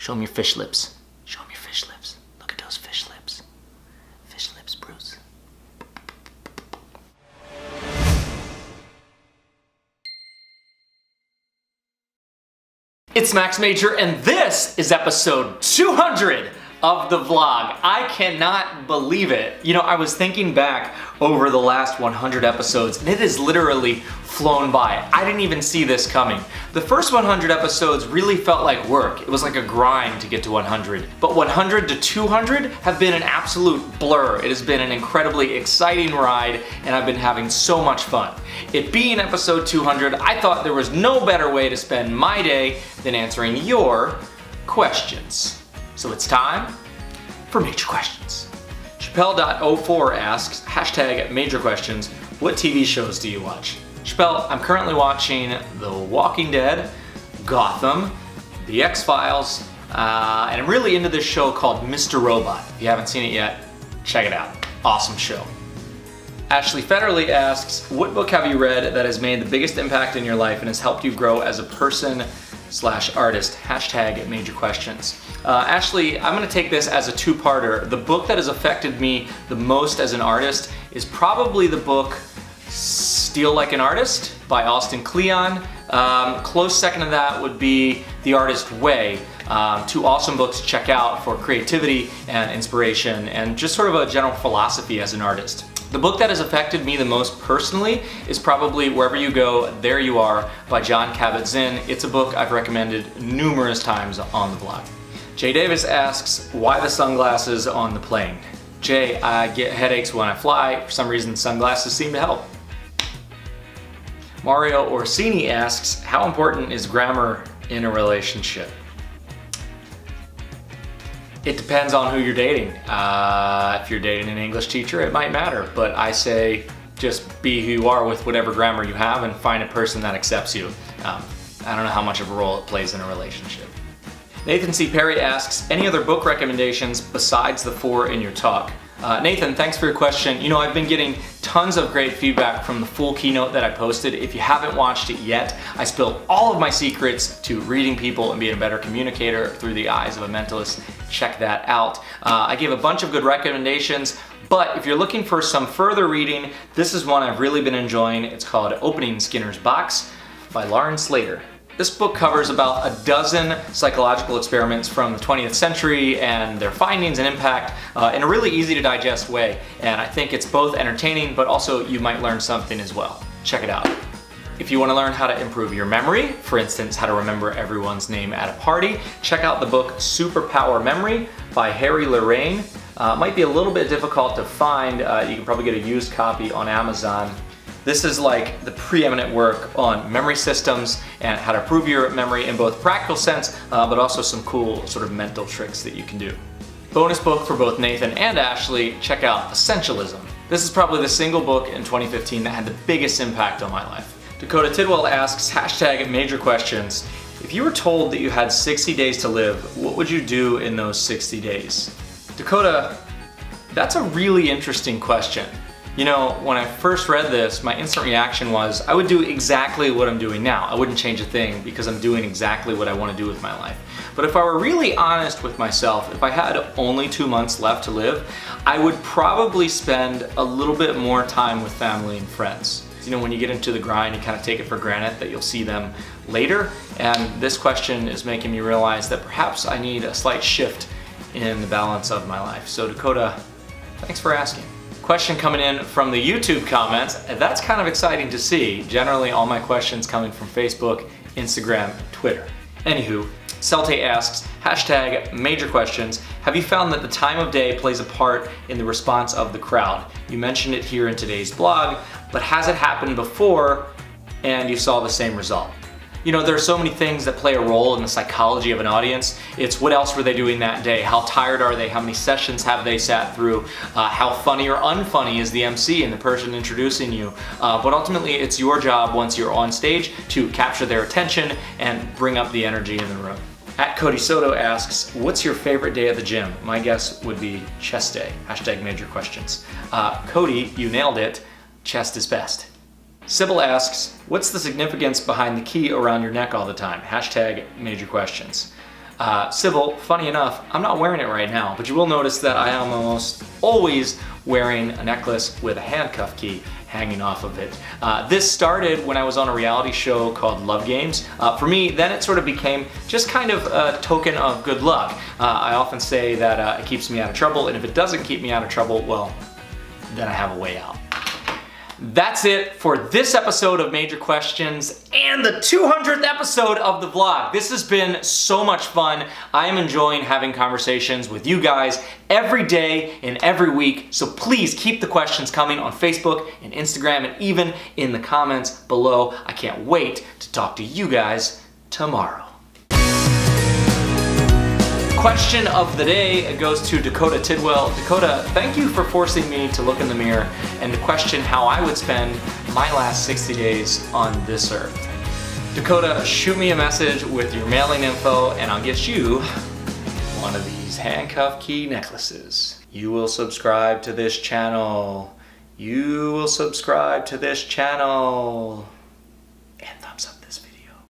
Show me your fish lips. Show me your fish lips. Look at those fish lips. Fish lips, Bruce. It's Max Major, and this is episode 200 of the vlog. I cannot believe it. You know, I was thinking back over the last 100 episodes, and it has literally flown by. I didn't even see this coming. The first 100 episodes really felt like work. It was like a grind to get to 100. But 100 to 200 have been an absolute blur. It has been an incredibly exciting ride, and I've been having so much fun. It being episode 200, I thought there was no better way to spend my day than answering your questions. So it's time for Major Questions. Chappelle.04 asks, hashtag Major Questions, what TV shows do you watch? Chappelle, I'm currently watching The Walking Dead, Gotham, The X-Files, uh, and I'm really into this show called Mr. Robot. If you haven't seen it yet, check it out. Awesome show. Ashley Federley asks, what book have you read that has made the biggest impact in your life and has helped you grow as a person slash artist? Hashtag major questions. Uh, Ashley, I'm gonna take this as a two-parter. The book that has affected me the most as an artist is probably the book Steal Like an Artist by Austin Kleon. Um, close second to that would be The Artist Way. Um, two awesome books to check out for creativity and inspiration and just sort of a general philosophy as an artist. The book that has affected me the most personally is probably Wherever You Go, There You Are by Jon Kabat-Zinn. It's a book I've recommended numerous times on the blog. Jay Davis asks, why the sunglasses on the plane? Jay, I get headaches when I fly. For some reason, sunglasses seem to help. Mario Orsini asks, how important is grammar in a relationship? It depends on who you're dating. Uh, if you're dating an English teacher, it might matter, but I say just be who you are with whatever grammar you have and find a person that accepts you. Um, I don't know how much of a role it plays in a relationship. Nathan C. Perry asks, any other book recommendations besides the four in your talk? Uh, Nathan, thanks for your question. You know, I've been getting tons of great feedback from the full keynote that I posted. If you haven't watched it yet, I spilled all of my secrets to reading people and being a better communicator through the eyes of a mentalist. Check that out. Uh, I gave a bunch of good recommendations, but if you're looking for some further reading, this is one I've really been enjoying. It's called Opening Skinner's Box by Lauren Slater. This book covers about a dozen psychological experiments from the 20th century and their findings and impact uh, in a really easy to digest way. And I think it's both entertaining, but also you might learn something as well. Check it out. If you want to learn how to improve your memory, for instance, how to remember everyone's name at a party, check out the book Superpower Memory by Harry Lorayne. Uh, might be a little bit difficult to find. Uh, you can probably get a used copy on Amazon. This is like the preeminent work on memory systems and how to improve your memory in both practical sense, uh, but also some cool sort of mental tricks that you can do. Bonus book for both Nathan and Ashley, check out Essentialism. This is probably the single book in 2015 that had the biggest impact on my life. Dakota Tidwell asks, hashtag major questions. If you were told that you had 60 days to live, what would you do in those 60 days? Dakota, that's a really interesting question. You know, when I first read this, my instant reaction was I would do exactly what I'm doing now. I wouldn't change a thing because I'm doing exactly what I want to do with my life. But if I were really honest with myself, if I had only two months left to live, I would probably spend a little bit more time with family and friends. You know, when you get into the grind, you kind of take it for granted that you'll see them later. And this question is making me realize that perhaps I need a slight shift in the balance of my life. So Dakota, thanks for asking. Question coming in from the YouTube comments. That's kind of exciting to see. Generally, all my questions coming from Facebook, Instagram, Twitter. Anywho, Celte asks, hashtag major questions, have you found that the time of day plays a part in the response of the crowd? You mentioned it here in today's blog, but has it happened before and you saw the same result? You know, there are so many things that play a role in the psychology of an audience. It's what else were they doing that day? How tired are they? How many sessions have they sat through? Uh, how funny or unfunny is the MC and the person introducing you? Uh, but ultimately, it's your job once you're on stage to capture their attention and bring up the energy in the room. At Cody Soto asks, what's your favorite day at the gym? My guess would be chest day. Hashtag major questions. Uh, Cody, you nailed it. Chest is best. Sybil asks, what's the significance behind the key around your neck all the time? Hashtag major questions. Uh, Sybil, funny enough, I'm not wearing it right now, but you will notice that I am almost always wearing a necklace with a handcuff key hanging off of it. Uh, this started when I was on a reality show called Love Games. Uh, for me, then it sort of became just kind of a token of good luck. Uh, I often say that uh, it keeps me out of trouble, and if it doesn't keep me out of trouble, well, then I have a way out. That's it for this episode of Major Questions and the 200th episode of the vlog. This has been so much fun. I am enjoying having conversations with you guys every day and every week. So please keep the questions coming on Facebook and Instagram and even in the comments below. I can't wait to talk to you guys tomorrow question of the day goes to Dakota Tidwell. Dakota, thank you for forcing me to look in the mirror and to question how I would spend my last 60 days on this earth. Dakota, shoot me a message with your mailing info and I'll get you one of these handcuff key necklaces. You will subscribe to this channel. You will subscribe to this channel.